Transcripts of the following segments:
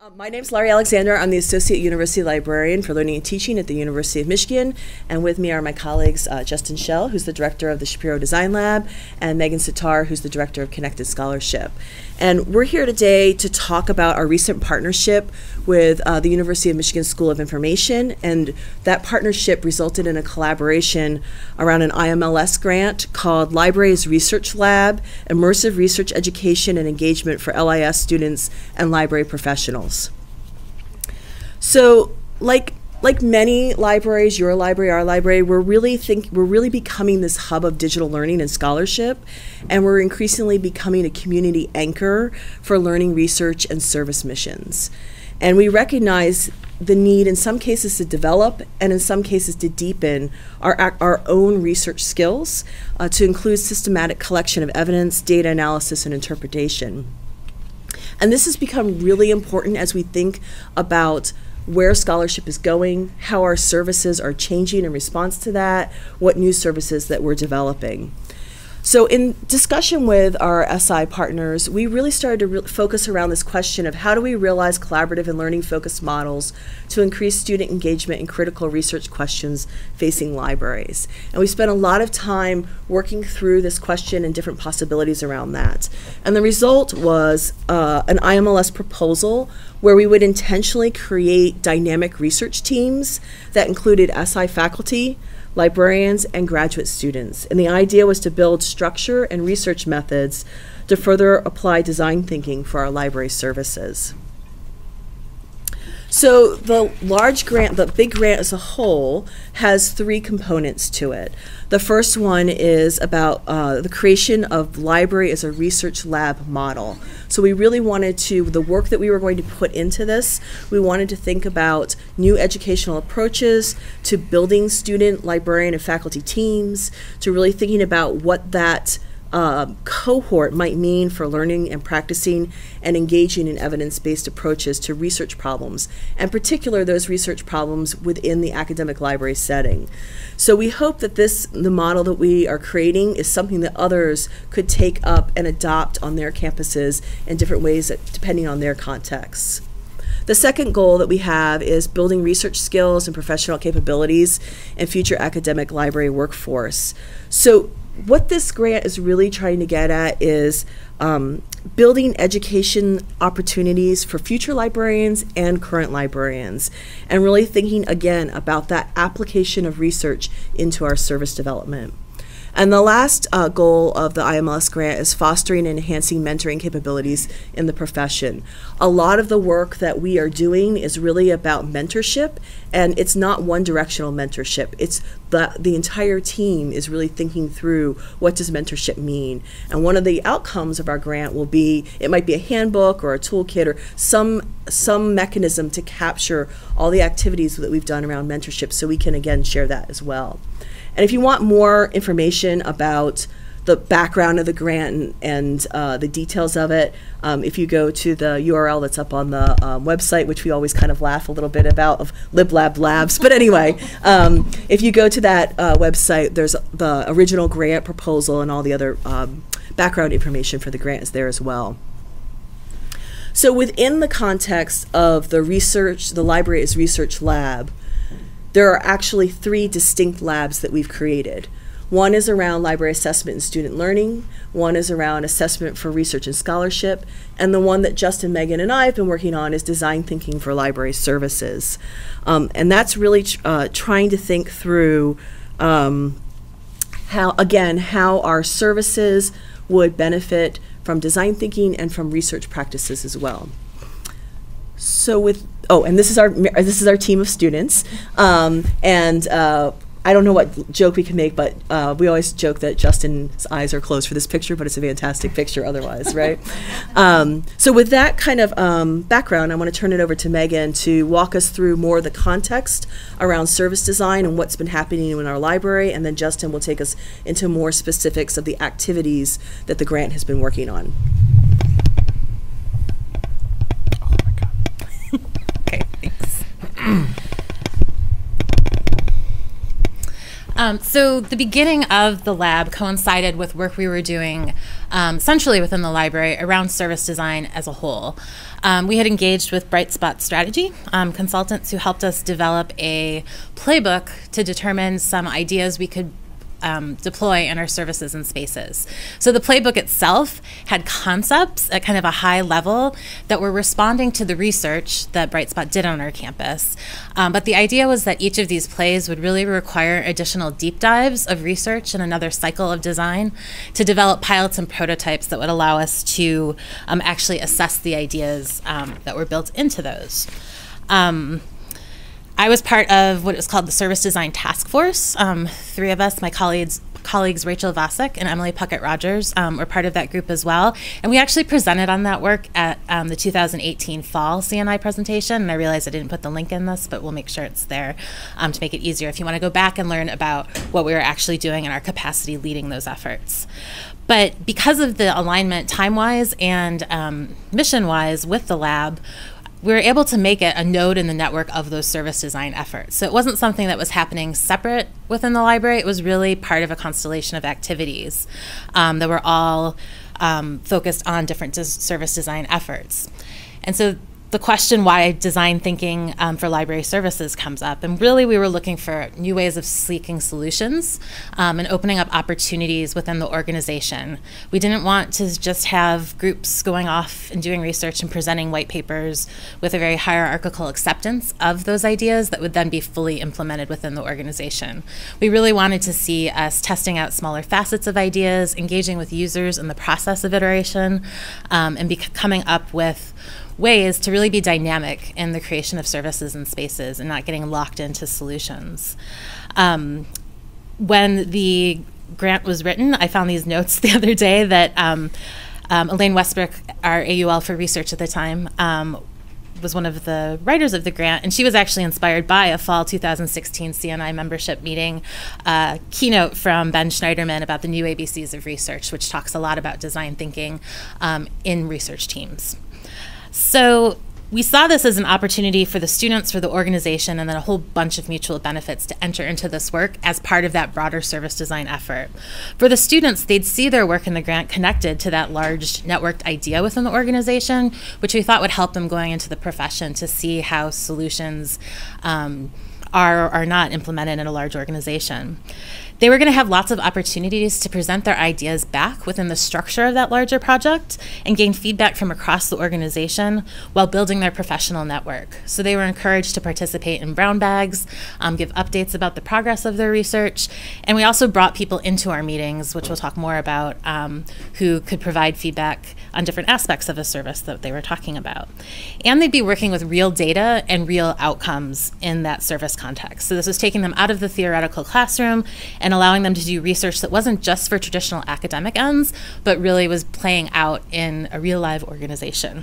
Uh, my name is Laurie Alexander. I'm the Associate University Librarian for Learning and Teaching at the University of Michigan. And with me are my colleagues uh, Justin Schell, who's the director of the Shapiro Design Lab, and Meghan Sitar, who's the director of Connected Scholarship. And we're here today to talk about our recent partnership with uh, the University of Michigan School of Information. And that partnership resulted in a collaboration around an IMLS grant called Libraries Research Lab Immersive Research Education and Engagement for LIS Students and Library Professionals. So, like like many libraries, your library, our library, we're really think we're really becoming this hub of digital learning and scholarship, and we're increasingly becoming a community anchor for learning, research, and service missions. And we recognize the need in some cases to develop and in some cases to deepen our, our own research skills uh, to include systematic collection of evidence, data analysis, and interpretation. And this has become really important as we think about where scholarship is going, how our services are changing in response to that, what new services that we're developing. So, in discussion with our SI partners, we really started to re focus around this question of how do we realize collaborative and learning focused models to increase student engagement in critical research questions facing libraries. And we spent a lot of time working through this question and different possibilities around that. And the result was uh, an IMLS proposal where we would intentionally create dynamic research teams that included SI faculty librarians, and graduate students. And the idea was to build structure and research methods to further apply design thinking for our library services. So the large grant, the big grant as a whole, has three components to it. The first one is about uh, the creation of library as a research lab model. So we really wanted to, the work that we were going to put into this, we wanted to think about new educational approaches to building student, librarian, and faculty teams, to really thinking about what that uh, cohort might mean for learning and practicing and engaging in evidence based approaches to research problems, and particular those research problems within the academic library setting. So we hope that this, the model that we are creating, is something that others could take up and adopt on their campuses in different ways depending on their contexts. The second goal that we have is building research skills and professional capabilities in future academic library workforce. So what this grant is really trying to get at is um, building education opportunities for future librarians and current librarians, and really thinking again about that application of research into our service development. And the last uh, goal of the IMLS grant is fostering and enhancing mentoring capabilities in the profession. A lot of the work that we are doing is really about mentorship, and it's not one directional mentorship. It's the, the entire team is really thinking through what does mentorship mean. And one of the outcomes of our grant will be it might be a handbook or a toolkit or some some mechanism to capture all the activities that we've done around mentorship so we can again share that as well. And if you want more information about the background of the grant and, and uh, the details of it, um, if you go to the URL that's up on the um, website, which we always kind of laugh a little bit about of LibLab Labs. But anyway, um, if you go to that uh, website, there's the original grant proposal and all the other um, background information for the grant is there as well. So within the context of the research, the library is research lab, there are actually three distinct labs that we've created. One is around library assessment and student learning, one is around assessment for research and scholarship, and the one that Justin, Meghan, and I have been working on is design thinking for library services. Um, and that's really tr uh, trying to think through um, how, again, how our services would benefit from design thinking and from research practices as well. So with oh, and this is our this is our team of students, um, and uh, I don't know what joke we can make, but uh, we always joke that Justin's eyes are closed for this picture, but it's a fantastic picture otherwise, right? Um, so with that kind of um, background, I want to turn it over to Meghan to walk us through more of the context around service design and what's been happening in our library, and then Justin will take us into more specifics of the activities that the grant has been working on. Um, so the beginning of the lab coincided with work we were doing um, centrally within the library around service design as a whole. Um, we had engaged with Brightspot Strategy um, consultants who helped us develop a playbook to determine some ideas we could um, deploy in our services and spaces. So the playbook itself had concepts at kind of a high level that were responding to the research that Brightspot did on our campus. Um, but the idea was that each of these plays would really require additional deep dives of research and another cycle of design to develop pilots and prototypes that would allow us to um, actually assess the ideas um, that were built into those. Um, I was part of what was called the Service Design Task Force. Um, three of us, my colleagues, colleagues Rachel Vacek and Emily Puckett Rodgers, um, were part of that group as well. And we actually presented on that work at um, the 2018 fall CNI presentation. And I realized I didn't put the link in this, but we'll make sure it's there um, to make it easier if you want to go back and learn about what we were actually doing and our capacity leading those efforts. But because of the alignment time wise and um, mission wise with the lab, we were able to make it a node in the network of those service design efforts. So it wasn't something that was happening separate within the library, it was really part of a constellation of activities um, that were all um, focused on different service design efforts. And so the question why design thinking um, for library services comes up. And really, we were looking for new ways of seeking solutions um, and opening up opportunities within the organization. We didn't want to just have groups going off and doing research and presenting white papers with a very hierarchical acceptance of those ideas that would then be fully implemented within the organization. We really wanted to see us testing out smaller facets of ideas, engaging with users in the process of iteration, um, and be coming up with ways to really be dynamic in the creation of services and spaces and not getting locked into solutions. Um, when the grant was written, I found these notes the other day that um, um, Elaine Westbrook, our AUL for research at the time, um, was one of the writers of the grant, and she was actually inspired by a fall 2016 CNI membership meeting uh, keynote from Ben Shneiderman about the new ABCs of research, which talks a lot about design thinking um, in research teams. So we saw this as an opportunity for the students, for the organization, and then a whole bunch of mutual benefits to enter into this work as part of that broader service design effort. For the students, they'd see their work in the grant connected to that large networked idea within the organization, which we thought would help them going into the profession to see how solutions um, are or are not implemented in a large organization. They were going to have lots of opportunities to present their ideas back within the structure of that larger project and gain feedback from across the organization while building their professional network. So they were encouraged to participate in brown bags, um, give updates about the progress of their research, and we also brought people into our meetings, which we'll talk more about, um, who could provide feedback on different aspects of a service that they were talking about. And they'd be working with real data and real outcomes in that service context. So this was taking them out of the theoretical classroom and allowing them to do research that wasn't just for traditional academic ends, but really was playing out in a real live organization.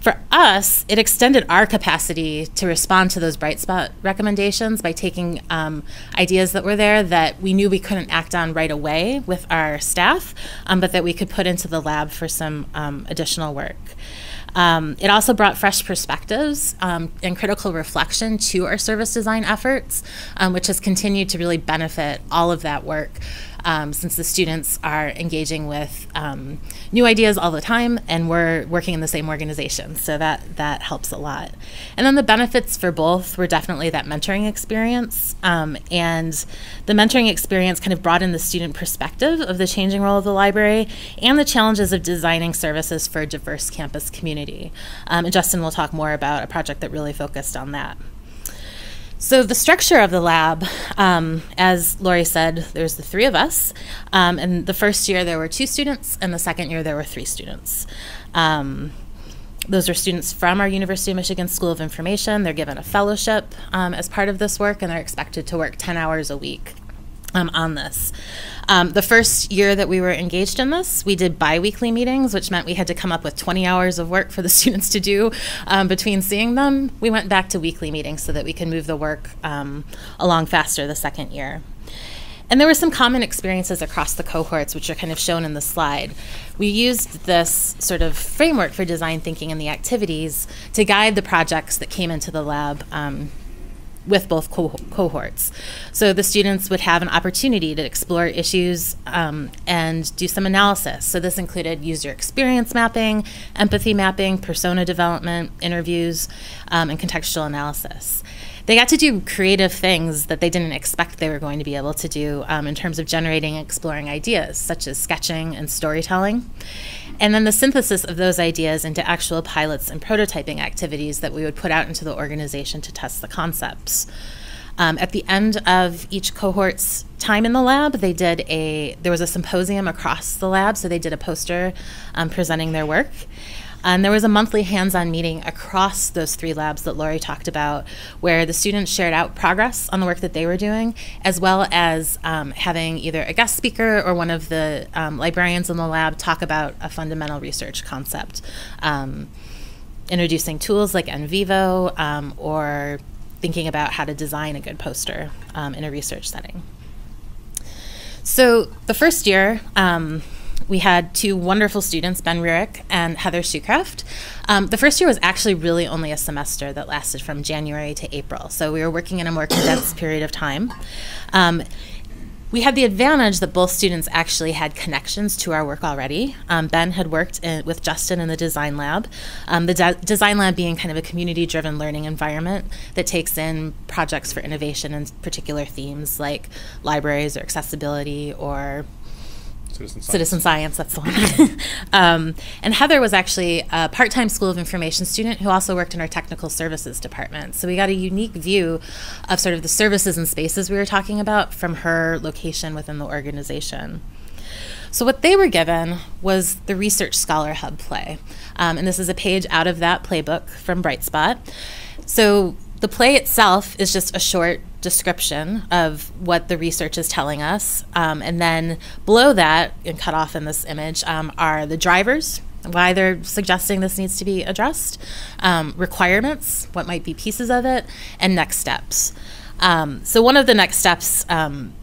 For us, it extended our capacity to respond to those Brightspot recommendations by taking um, ideas that were there that we knew we couldn't act on right away with our staff, um, but that we could put into the lab for some um, additional work. Um, it also brought fresh perspectives um, and critical reflection to our service design efforts, um, which has continued to really benefit all of that work um, since the students are engaging with um, new ideas all the time and we're working in the same organization. So that, that helps a lot. And then the benefits for both were definitely that mentoring experience. Um, and the mentoring experience kind of brought in the student perspective of the changing role of the library and the challenges of designing services for a diverse campus community. Um, and Justin will talk more about a project that really focused on that. So the structure of the lab, um, as Laurie said, there's the three of us. Um, and the first year there were two students, and the second year there were three students. Um, those are students from our University of Michigan School of Information. They're given a fellowship um, as part of this work, and they're expected to work 10 hours a week um, on this. Um, the first year that we were engaged in this, we did biweekly meetings, which meant we had to come up with 20 hours of work for the students to do um, between seeing them. We went back to weekly meetings so that we can move the work um, along faster the second year. And there were some common experiences across the cohorts, which are kind of shown in the slide. We used this sort of framework for design thinking and the activities to guide the projects that came into the lab um, with both co- cohorts. So the students would have an opportunity to explore issues um, and do some analysis. So this included user experience mapping, empathy mapping, persona development, interviews, um, and contextual analysis. They got to do creative things that they didn't expect they were going to be able to do um, in terms of generating and exploring ideas, such as sketching and storytelling and then the synthesis of those ideas into actual pilots and prototyping activities that we would put out into the organization to test the concepts. Um, at the end of each cohort's time in the lab, they did a there was a symposium across the lab, so they did a poster um, presenting their work. And there was a monthly hands on meeting across those three labs that Laurie talked about, where the students shared out progress on the work that they were doing, as well as um, having either a guest speaker or one of the um, librarians in the lab talk about a fundamental research concept. Um, introducing tools like NVivo um, or thinking about how to design a good poster um, in a research setting. So the first year, um, we had two wonderful students, Ben Rurik and Heather Shoecraft. Um, the first year was actually really only a semester that lasted from January to April, so we were working in a more condensed period of time. Um, we had the advantage that both students actually had connections to our work already. Um, ben had worked in, with Justin in the design lab, um, the de design lab being kind of a community driven learning environment that takes in projects for innovation and particular themes like libraries or accessibility or Citizen Science. Citizen Science, that's the one. um, and Heather was actually a part time School of Information student who also worked in our technical services department. So we got a unique view of sort of the services and spaces we were talking about from her location within the organization. So, what they were given was the Research Scholar Hub play. Um, and this is a page out of that playbook from Brightspot. So, the play itself is just a short description of what the research is telling us. Um, and then below that, and cut off in this image, um, are the drivers, why they're suggesting this needs to be addressed, um, requirements, what might be pieces of it, and next steps. Um, so, one of the next steps um,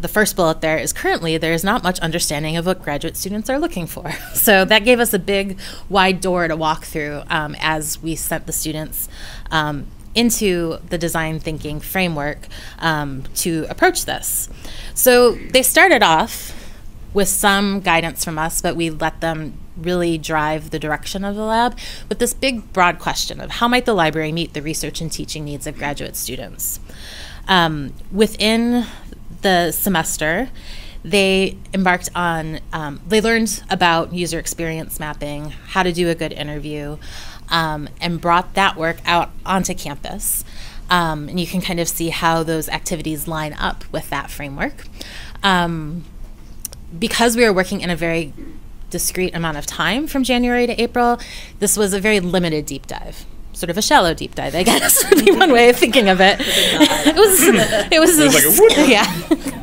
the first bullet there is currently there is not much understanding of what graduate students are looking for. So that gave us a big, wide door to walk through um, as we sent the students um, into the design thinking framework um, to approach this. So they started off with some guidance from us, but we let them really drive the direction of the lab with this big, broad question of how might the library meet the research and teaching needs of graduate students. Um, within the semester, they embarked on, um, they learned about user experience mapping, how to do a good interview, um, and brought that work out onto campus. Um, and you can kind of see how those activities line up with that framework. Um, because we were working in a very discrete amount of time from January to April, this was a very limited deep dive. Sort of a shallow deep dive, I guess, would be one way of thinking of it. it was, it was, it was like yeah.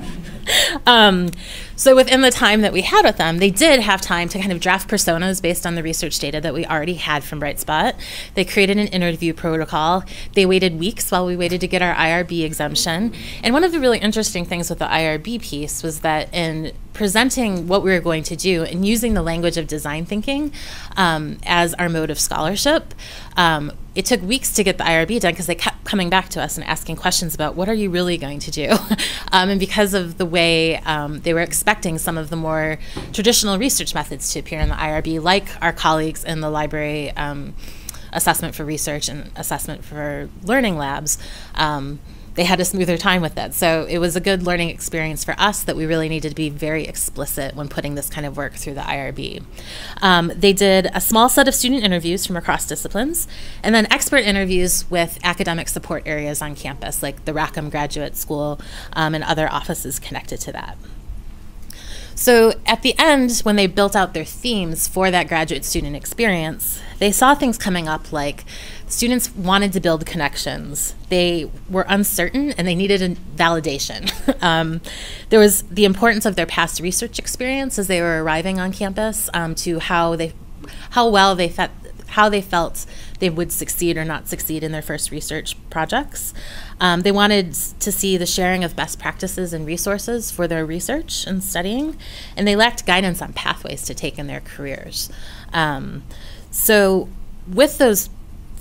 Um, so within the time that we had with them, they did have time to kind of draft personas based on the research data that we already had from Brightspot. They created an interview protocol. They waited weeks while we waited to get our IRB exemption. And one of the really interesting things with the IRB piece was that in presenting what we were going to do and using the language of design thinking um, as our mode of scholarship, um, it took weeks to get the IRB done because they kept coming back to us and asking questions about what are you really going to do? um, and because of the way um, they were expecting some of the more traditional research methods to appear in the IRB, like our colleagues in the library um, assessment for research and assessment for learning labs, um, they had a smoother time with it. So it was a good learning experience for us that we really needed to be very explicit when putting this kind of work through the IRB. Um, they did a small set of student interviews from across disciplines, and then expert interviews with academic support areas on campus, like the Rackham Graduate School um, and other offices connected to that. So at the end, when they built out their themes for that graduate student experience, they saw things coming up like students wanted to build connections. They were uncertain and they needed a validation. um, there was the importance of their past research experience as they were arriving on campus um, to how they, how well they felt, how they felt they would succeed or not succeed in their first research projects. Um, they wanted to see the sharing of best practices and resources for their research and studying, and they lacked guidance on pathways to take in their careers. Um, so, with those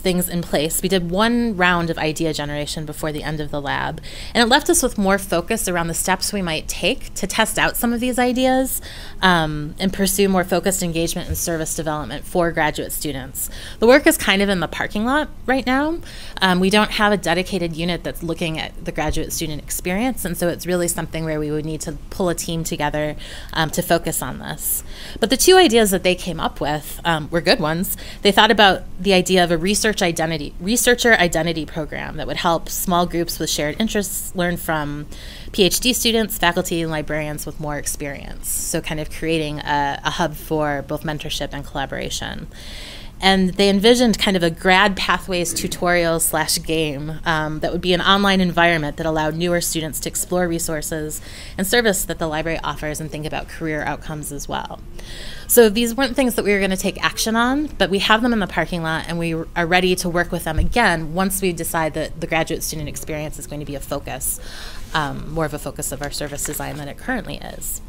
things in place. We did one round of idea generation before the end of the lab, and it left us with more focus around the steps we might take to test out some of these ideas um, and pursue more focused engagement and service development for graduate students. The work is kind of in the parking lot right now. Um, we don't have a dedicated unit that's looking at the graduate student experience, and so it's really something where we would need to pull a team together um, to focus on this. But the two ideas that they came up with um, were good ones. They thought about the idea of a research identity researcher identity program that would help small groups with shared interests learn from PhD students, faculty, and librarians with more experience. So, kind of creating a, a hub for both mentorship and collaboration and they envisioned kind of a grad pathways tutorial slash game um, that would be an online environment that allowed newer students to explore resources and service that the library offers and think about career outcomes as well. So these weren't things that we were going to take action on but we have them in the parking lot and we are ready to work with them again once we decide that the graduate student experience is going to be a focus um, more of a focus of our service design than it currently is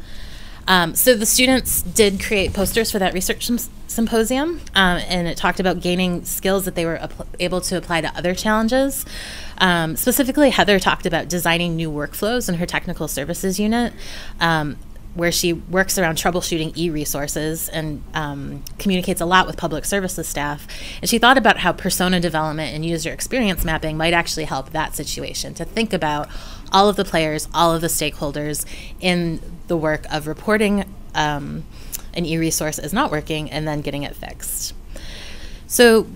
um, so the students did create posters for that research symposium, um, and it talked about gaining skills that they were able to apply to other challenges. Um, specifically, Heather talked about designing new workflows in her technical services unit. Where she works around troubleshooting e-resources and um, communicates a lot with public services staff and she thought about how persona development and user experience mapping might actually help that situation to think about all of the players all of the stakeholders in the work of reporting um, an e-resource is not working and then getting it fixed. So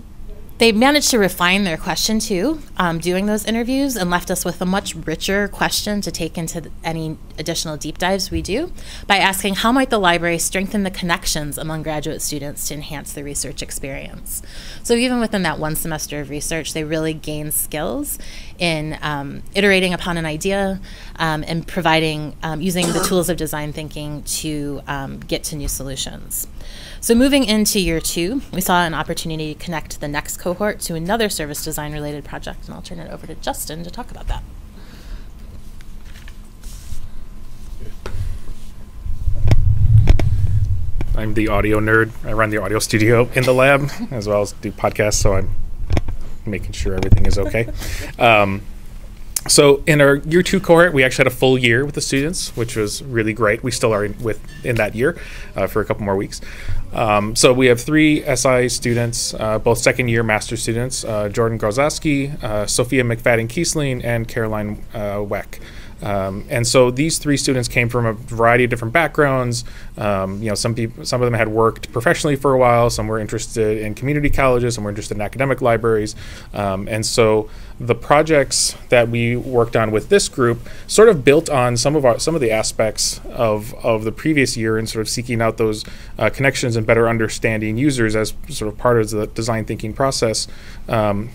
they managed to refine their question too, um, doing those interviews, and left us with a much richer question to take into any additional deep dives we do by asking how might the library strengthen the connections among graduate students to enhance the research experience. So even within that one semester of research, they really gain skills in um, iterating upon an idea um, and providing um, using the tools of design thinking to um, get to new solutions. So moving into year two, we saw an opportunity to connect the next cohort to another service design related project, and I'll turn it over to Justin to talk about that. I'm the audio nerd. I run the audio studio in the lab as well as do podcasts, so I'm making sure everything is okay. Um, so in our year two cohort, we actually had a full year with the students, which was really great. We still are in, with in that year uh, for a couple more weeks. Um, so we have three SI students, uh, both second year master students: uh, Jordan Grozowski, uh, Sophia McFadden Kiesling, and Caroline uh, Weck. Um, and so these three students came from a variety of different backgrounds. Um, you know, some people, some of them had worked professionally for a while. Some were interested in community colleges. Some were interested in academic libraries. Um, and so the projects that we worked on with this group sort of built on some of our some of the aspects of of the previous year and sort of seeking out those uh, connections and better understanding users as sort of part of the design thinking process. Um,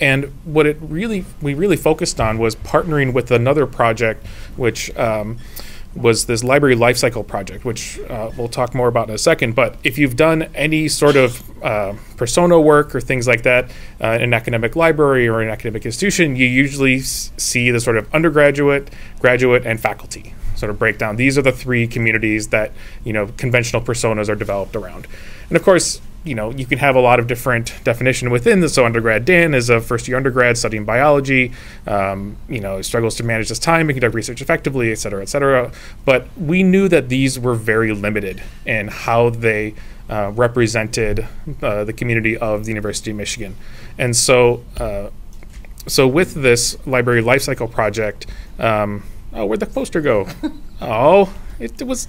and what it really we really focused on was partnering with another project, which um, was this library lifecycle project, which uh, we'll talk more about in a second. But if you've done any sort of uh, persona work or things like that uh, in an academic library or an academic institution, you usually see the sort of undergraduate, graduate, and faculty sort of breakdown. These are the three communities that you know conventional personas are developed around. And of course, you know, you can have a lot of different definition within this. So undergrad Dan is a first year undergrad studying biology. Um, you know, struggles to manage his time and conduct research effectively, et cetera, et cetera. But we knew that these were very limited in how they uh, represented uh, the community of the University of Michigan. And so, uh, so with this library lifecycle project, um, oh, where'd the poster go? oh, it, it was.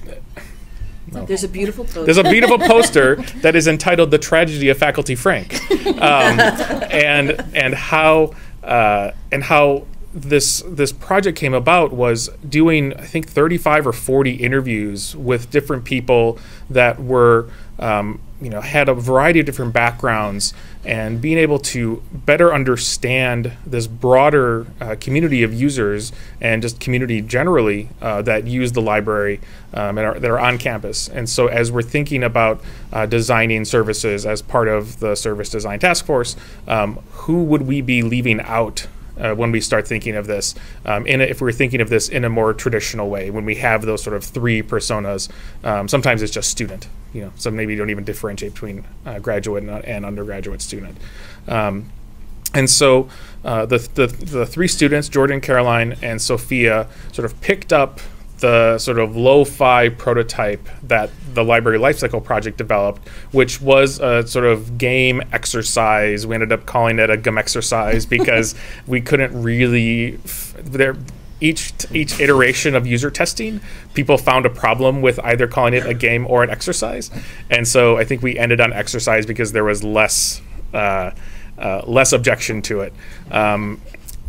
No. There's a beautiful poster. There's a beautiful poster that is entitled "The Tragedy of Faculty Frank," um, and and how uh, and how this this project came about was doing I think 35 or 40 interviews with different people that were um, you know had a variety of different backgrounds and being able to better understand this broader uh, community of users and just community generally uh, that use the library um, and are, that are on campus. And so, as we're thinking about uh, designing services as part of the service design task force, um, who would we be leaving out uh, when we start thinking of this. Um, in a, if we're thinking of this in a more traditional way, when we have those sort of three personas, um, sometimes it's just student. You know, so maybe you don't even differentiate between uh, graduate and, and, undergraduate student. Um, And so uh, the, the, the three students, Jordan, Caroline, and Sophia, sort of picked up the sort of lo-fi prototype that the library lifecycle project developed, which was a sort of game exercise. We ended up calling it a gum exercise because we couldn't really f- there. Each each iteration of user testing, people found a problem with either calling it a game or an exercise, and so I think we ended on exercise because there was less uh, uh, less objection to it. Um,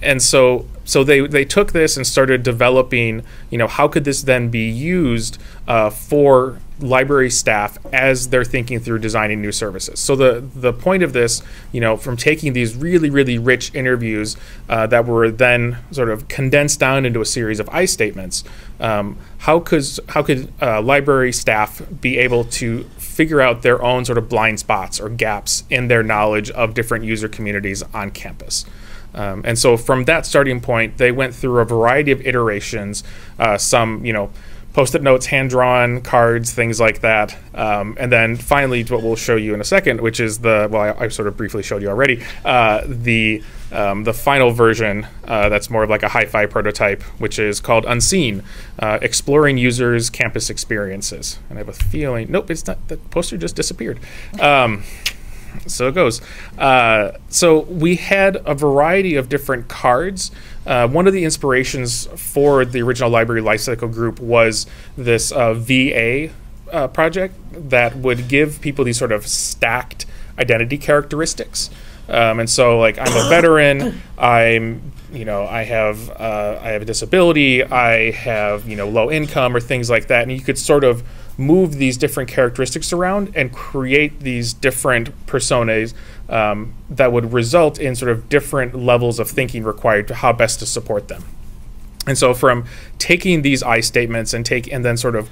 and so so they they took this and started developing you know how could this then be used uh, for library staff as they're thinking through designing new services? So the the point of this you know from taking these really really rich interviews uh, that were then sort of condensed down into a series of i statements um, how could how could uh, library staff be able to figure out their own sort of blind spots or gaps in their knowledge of different user communities on campus um, and so from that starting point, they went through a variety of iterations, uh, some, you know, post-it notes, hand-drawn cards, things like that. Um, and then finally, what we'll show you in a second, which is the well, I, I sort of briefly showed you already, uh, the um, the final version uh, that's more of like a hi-fi prototype, which is called Unseen, uh, exploring users' campus experiences. And I have a feeling, nope, it's not. The poster just disappeared. So it goes. Uh, so we had a variety of different cards. Uh, one of the inspirations for the original library lifecycle group was this uh, VA uh, project that would give people these sort of stacked identity characteristics. Um, and so, like, I'm a veteran. I'm, you know, I have uh, I have a disability. I have, you know, low income or things like that. And you could sort of move these different characteristics around and create these different personas um, that would result in sort of different levels of thinking required to how best to support them. And so, from taking these I statements and take and then sort of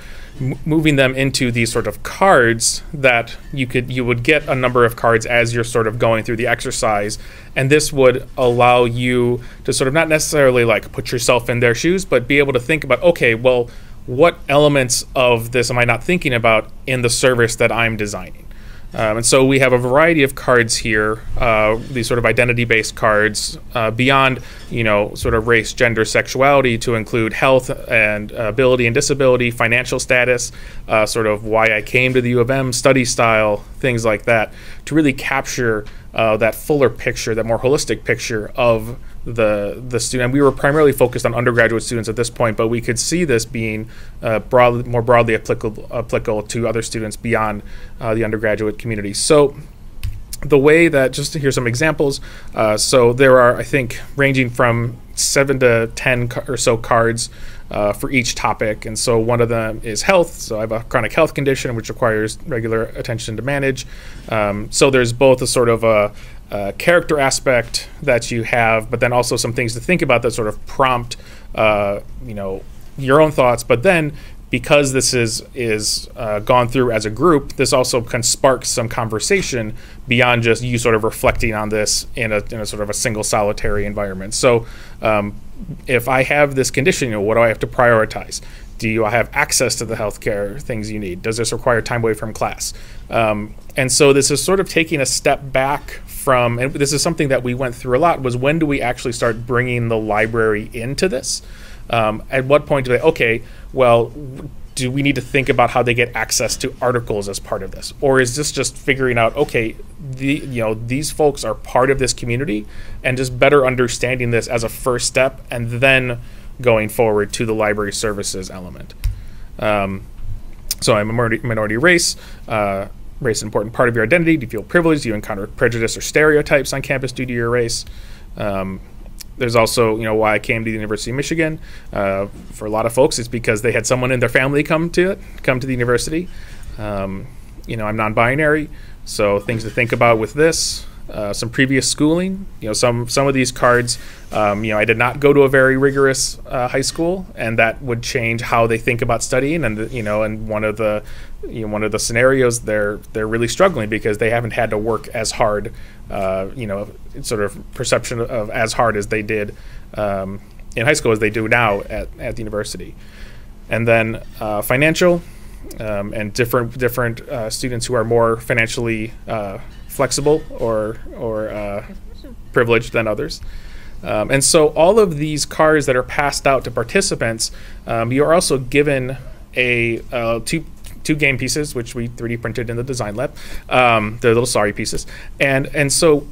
moving them into these sort of cards that you could you would get a number of cards as you're sort of going through the exercise, and this would allow you to sort of not necessarily like put yourself in their shoes, but be able to think about okay, well, what elements of this am I not thinking about in the service that I'm designing? Um, and so we have a variety of cards here, uh, these sort of identity-based cards, uh, beyond you know sort of race, gender, sexuality, to include health and ability and disability, financial status, uh, sort of why I came to the U of M, study style, things like that, to really capture uh, that fuller picture, that more holistic picture of the the student. We were primarily focused on undergraduate students at this point, but we could see this being uh, broad, more broadly applicable applicable to other students beyond uh, the undergraduate community. So. The way that, just to hear some examples, uh, so there are, I think, ranging from seven to ten or so cards uh, for each topic. And so one of them is health. So I have a chronic health condition which requires regular attention to manage. Um, so there's both a sort of a, uh, character aspect that you have, but then also some things to think about that sort of prompt, uh, you know, your own thoughts. But then, because this is is uh, gone through as a group, this also can spark some conversation beyond just you sort of reflecting on this in a, in a sort of a single solitary environment. So, um, if I have this condition, you know, what do I have to prioritize? Do you have access to the healthcare things you need? Does this require time away from class? Um, and so this is sort of taking a step back from, and this is something that we went through a lot, was when do we actually start bringing the library into this? Um, at what point do they, okay, well, do we need to think about how they get access to articles as part of this or is this just figuring out okay the you know these folks are part of this community and just better understanding this as a first step and then going forward to the library services element um, so i'm a minority, minority race uh, race is an important part of your identity. Do you feel privileged? Do you encounter prejudice or stereotypes on campus due to your race? Um, there's also, you know, why I came to the University of Michigan. Uh, for a lot of folks, it's because they had someone in their family come to it, come to the university. Um, you know, I'm non-binary, so things to think about with this uh, some previous schooling. You know, some some of these cards. Um, you know, I did not go to a very rigorous uh, high school, and that would change how they think about studying. And you know, and one of the you know, one of the scenarios they're they're really struggling because they haven't had to work as hard. Uh, you know, sort of perception of as hard as they did um, in high school as they do now at at the university. And then uh, financial. Um, and different different uh, students who are more financially uh, flexible or or uh, privileged than others. Um, and so all of these cards that are passed out to participants, um, you are also given a uh, two two game pieces, which we 3D printed in the design lab. Um, they're little sorry pieces, and and so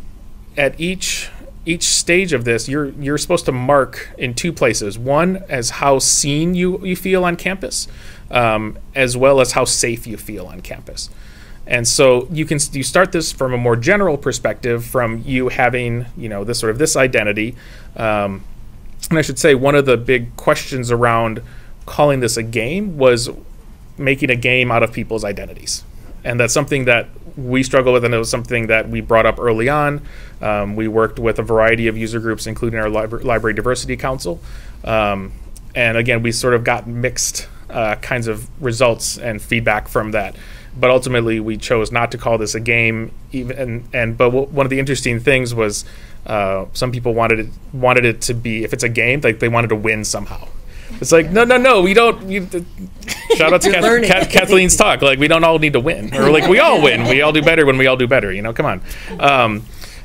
at each each stage of this, you're you're supposed to mark in two places. One as how seen you you feel on campus, um, as well as how safe you feel on campus. And so you can you start this from a more general perspective, from you having you know this sort of this identity. Um, and I should say one of the big questions around calling this a game was making a game out of people's identities, and that's something that we struggle with, and it was something that we brought up early on. Um, we worked with a variety of user groups, including our Libra- Library Diversity Council, um, and again, we sort of got mixed uh, kinds of results and feedback from that but ultimately we chose not to call this a game. Even and, and but w- one of the interesting things was uh, some people wanted it wanted it to be if it's a game like they wanted to win somehow. It's like no no no we don't. You, shout out to Kath, Kath, Kathleen's talk like we don't all need to win or like we all win we all do better when we all do better you know come on, um,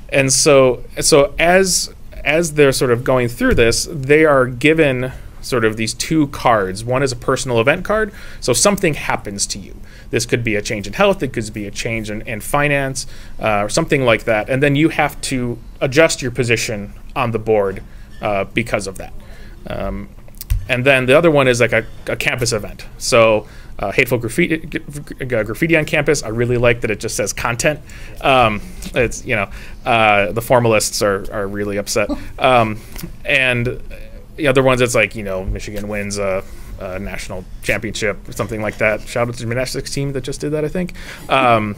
and so so as as they're sort of going through this they are given sort of these two cards. One is a personal event card, so something happens to you. This could be a change in health, it could be a change in, in finance, uh, or something like that. And then you have to adjust your position on the board uh, because of that. Um, and then the other one is like a, a campus event. So uh, hateful graffiti, graffiti on campus. I really like that it just says content. Um, it's you know uh, the formalists are, are really upset. Um, and the other ones, it's like you know Michigan wins a, a, national championship or something like that. Shout out to the gymnastics team that just did that, I think. Um,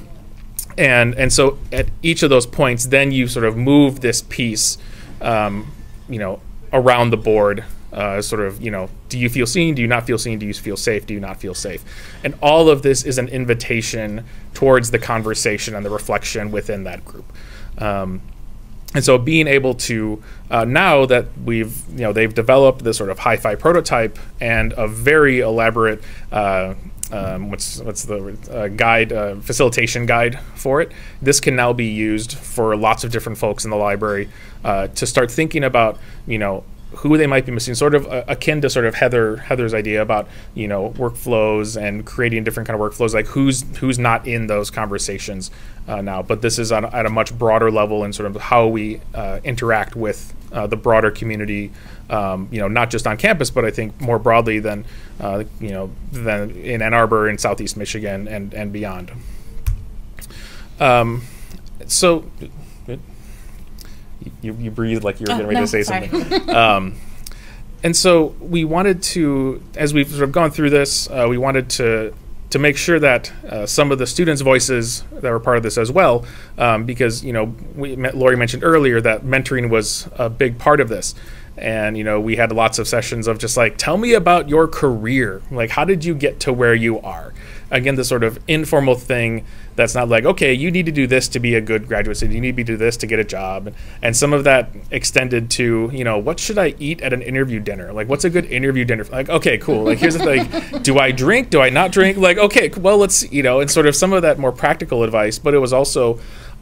and and so at each of those points, then you sort of move this piece, um, you know, around the board. Uh, sort of, you know, do you feel seen? Do you not feel seen? Do you feel safe? Do you not feel safe? And all of this is an invitation towards the conversation and the reflection within that group. Um, and so being able to uh, now that we've you know they've developed this sort of hi-fi prototype and a very elaborate uh, um, what's what's the uh, guide uh, facilitation guide for it this can now be used for lots of different folks in the library uh, to start thinking about you know who they might be missing, sort of uh, akin to sort of Heather Heather's idea about you know workflows and creating different kind of workflows, like who's who's not in those conversations uh, now. But this is on, at a much broader level and sort of how we uh, interact with uh, the broader community. Um, you know, not just on campus, but I think more broadly than uh, you know than in Ann Arbor in Southeast Michigan and and beyond. Um, so you, you breathed like you were Oh, getting ready no, to say sorry. something. um, and so we wanted to, as we've sort of gone through this, uh, we wanted to to make sure that uh, some of the students' voices that were part of this as well, um, because you know, we, Laurie mentioned earlier that mentoring was a big part of this, and you know, we had lots of sessions of just like, tell me about your career, like how did you get to where you are? Again, this sort of informal thing that's not like, okay, you need to do this to be a good graduate student, you need to do this to get a job, and some of that extended to, you know, what should I eat at an interview dinner? Like, what's a good interview dinner? Like, okay, cool. Like, here's the thing: do I drink? Do I not drink? Like, okay, well, let's, you know, and sort of some of that more practical advice, but it was also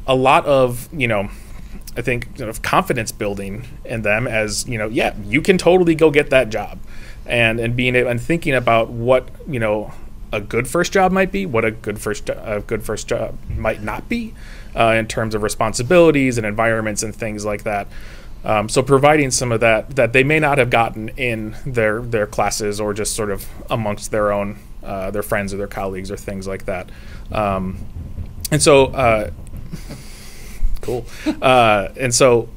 a lot of, you know. I think of confidence building in them as you know, yeah, you can totally go get that job, and and being able, and thinking about what you know a good first job might be, what a good first a good first job might not be, uh, in terms of responsibilities and environments and things like that. Um, so providing some of that that they may not have gotten in their their classes or just sort of amongst their own uh, their friends or their colleagues or things like that. Um, and so. Uh, cool. Uh, and so,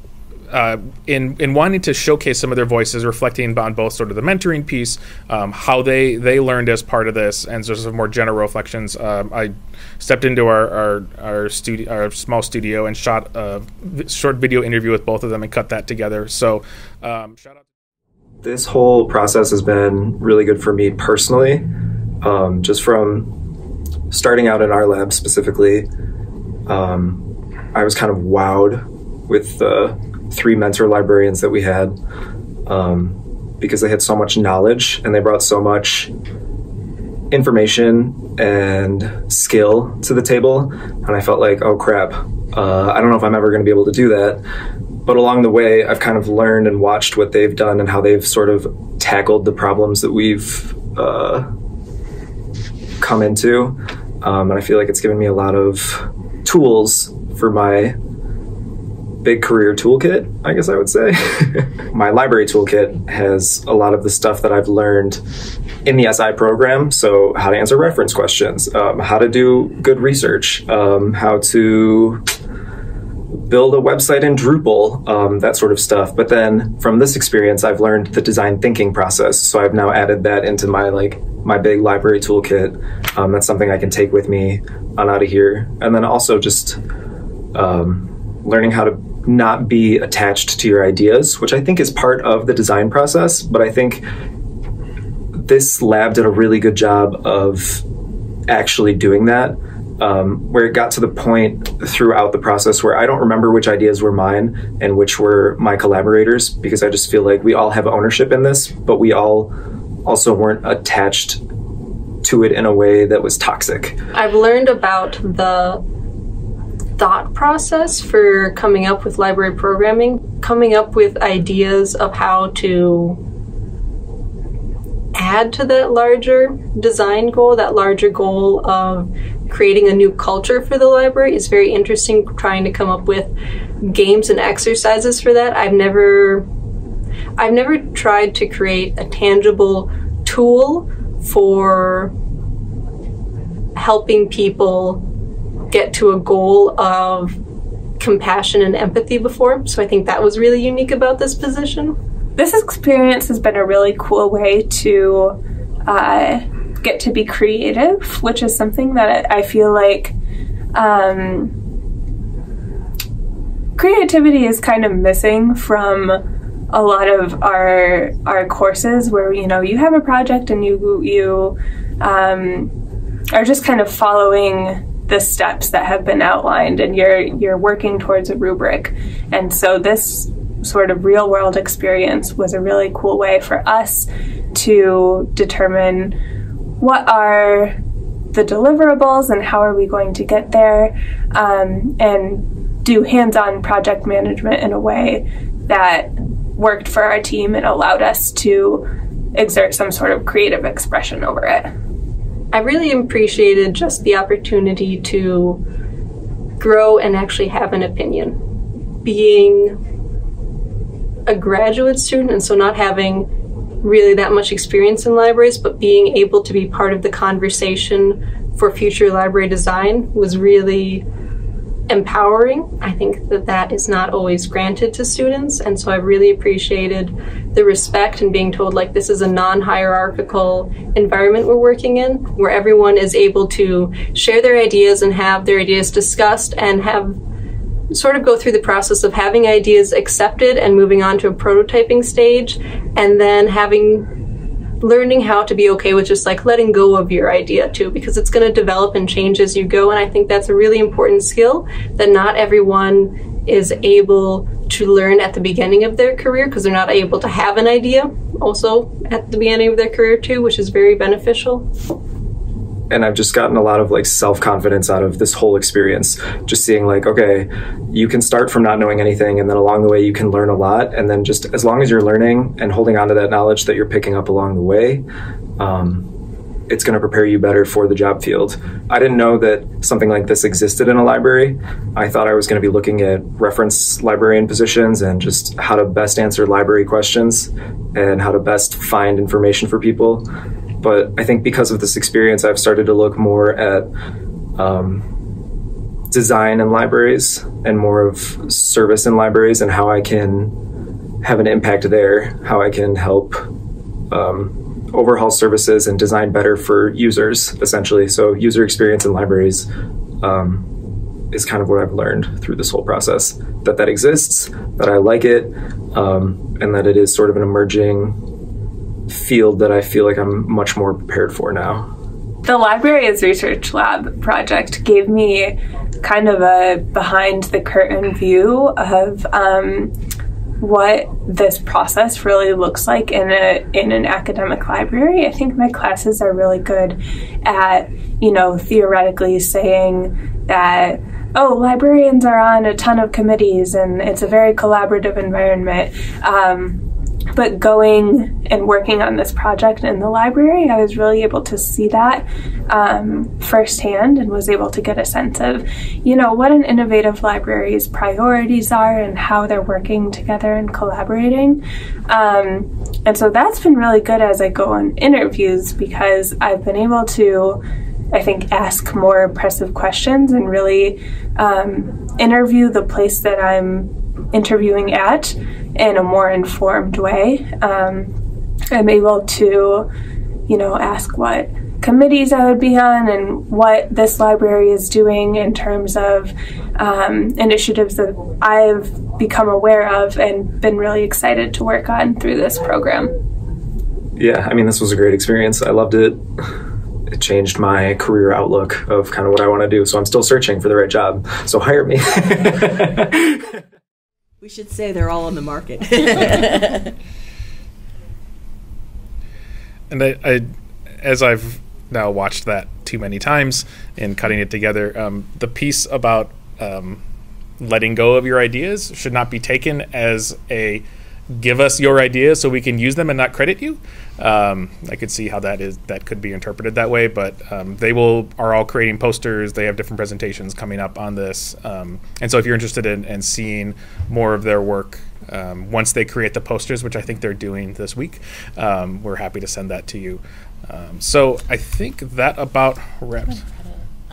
uh, in in wanting to showcase some of their voices, reflecting on both sort of the mentoring piece, um, how they they learned as part of this, and sort of more general reflections, um, I stepped into our our, our studio, our small studio, and shot a short video interview with both of them and cut that together. So, um, shout out. This whole process has been really good for me personally, um, just from starting out in our lab specifically. Um, I was kind of wowed with the three mentor librarians that we had um, because they had so much knowledge and they brought so much information and skill to the table. And I felt like, oh crap, Uh, I don't know if I'm ever going to be able to do that. But along the way, I've kind of learned and watched what they've done and how they've sort of tackled the problems that we've uh, come into. Um, and I feel like it's given me a lot of tools for my big career toolkit, I guess I would say. my library toolkit has a lot of the stuff that I've learned in the SI program. So, how to answer reference questions, um, how to do good research, um, how to build a website in Drupal, um, that sort of stuff. But then from this experience, I've learned the design thinking process. So I've now added that into my like my big library toolkit. Um, that's something I can take with me on out of here. And then also just um, learning how to not be attached to your ideas, which I think is part of the design process. But I think this lab did a really good job of actually doing that. Um, where it got to the point throughout the process where I don't remember which ideas were mine and which were my collaborators because I just feel like we all have ownership in this, but we all also weren't attached to it in a way that was toxic. I've learned about the thought process for coming up with library programming, coming up with ideas of how to add to that larger design goal, that larger goal of creating a new culture for the library is very interesting trying to come up with games and exercises for that. I've never I've never tried to create a tangible tool for helping people get to a goal of compassion and empathy before. So I think that was really unique about this position. This experience has been a really cool way to uh, get to be creative, which is something that I feel like um, creativity is kind of missing from a lot of our our courses where you know you have a project and you you um, are just kind of following the steps that have been outlined and you're you're working towards a rubric and so this sort of real world experience was a really cool way for us to determine what are the deliverables and how are we going to get there um, and do hands-on project management in a way that worked for our team and allowed us to exert some sort of creative expression over it. I really appreciated just the opportunity to grow and actually have an opinion. Being a graduate student and so not having really that much experience in libraries, but being able to be part of the conversation for future library design was really empowering. I think that that is not always granted to students, and so I really appreciated the respect and being told like this is a non-hierarchical environment we're working in, where everyone is able to share their ideas and have their ideas discussed and have sort of go through the process of having ideas accepted and moving on to a prototyping stage, and then having learning how to be okay with just like letting go of your idea too, because it's going to develop and change as you go. And I think that's a really important skill that not everyone is able to learn at the beginning of their career because they're not able to have an idea also at the beginning of their career too, which is very beneficial and I've just gotten a lot of like self confidence out of this whole experience. Just seeing like, okay, you can start from not knowing anything, and then along the way you can learn a lot, and then just as long as you're learning and holding on to that knowledge that you're picking up along the way. Um, it's going to prepare you better for the job field. I didn't know that something like this existed in a library. I thought I was going to be looking at reference librarian positions and just how to best answer library questions and how to best find information for people but I think because of this experience, I've started to look more at um, design in libraries and more of service in libraries and how I can have an impact there, how I can help um, overhaul services and design better for users, essentially. So, user experience in libraries um, is kind of what I've learned through this whole process that that exists, that I like it, um, and that it is sort of an emerging field that I feel like I'm much more prepared for now. The Library as Research Lab project gave me kind of a behind the curtain view of um, what this process really looks like in a in an academic library. I think my classes are really good at you know theoretically saying that oh, librarians are on a ton of committees and it's a very collaborative environment. Um, but going and working on this project in the library, I was really able to see that um, firsthand and was able to get a sense of, you know, what an innovative library's priorities are and how they're working together and collaborating. Um, and so that's been really good as I go on interviews because I've been able to. I think ask more impressive questions and really um, interview the place that I'm interviewing at in a more informed way. Um, I'm able to, you know, ask what committees I would be on and what this library is doing in terms of um, initiatives that I've become aware of and been really excited to work on through this program. Yeah, I mean, this was a great experience. I loved it. It changed my career outlook of kind of what I want to do. So I'm still searching for the right job. So hire me. We should say they're all on the market. and I, I, as I've now watched that too many times in cutting it together, um, the piece about um, letting go of your ideas should not be taken as a give us your ideas so we can use them and not credit you. Um, I could see how that is that could be interpreted that way, but um, they will are all creating posters. They have different presentations coming up on this, um, and so if you're interested in, in seeing more of their work. Um, once they create the posters, which I think they're doing this week, um, we're happy to send that to you. Um, so I think that about wraps.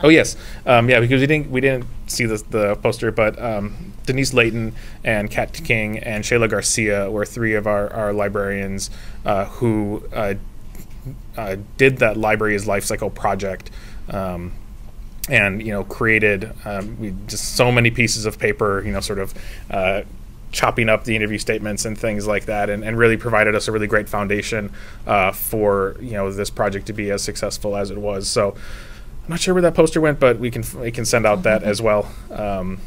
Oh yes, um, yeah, because we didn't we didn't see the the poster, but um, Denise Layton and Kat King and Shayla Garcia were three of our our librarians uh, who uh, uh, did that library as life cycle project. Um, and you know, created um, we just so many pieces of paper. You know, sort of uh, chopping up the interview statements and things like that, and, and really provided us a really great foundation uh, for you know this project to be as successful as it was. So I'm not sure where that poster went, but we can we can send out that as well. Um,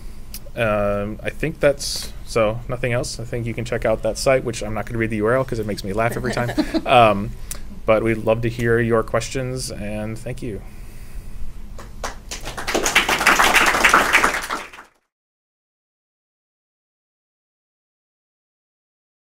um, I think that's so. Nothing else. I think you can check out that site, which I'm not going to read the URL because it makes me laugh every time. um, but we'd love to hear your questions, and thank you.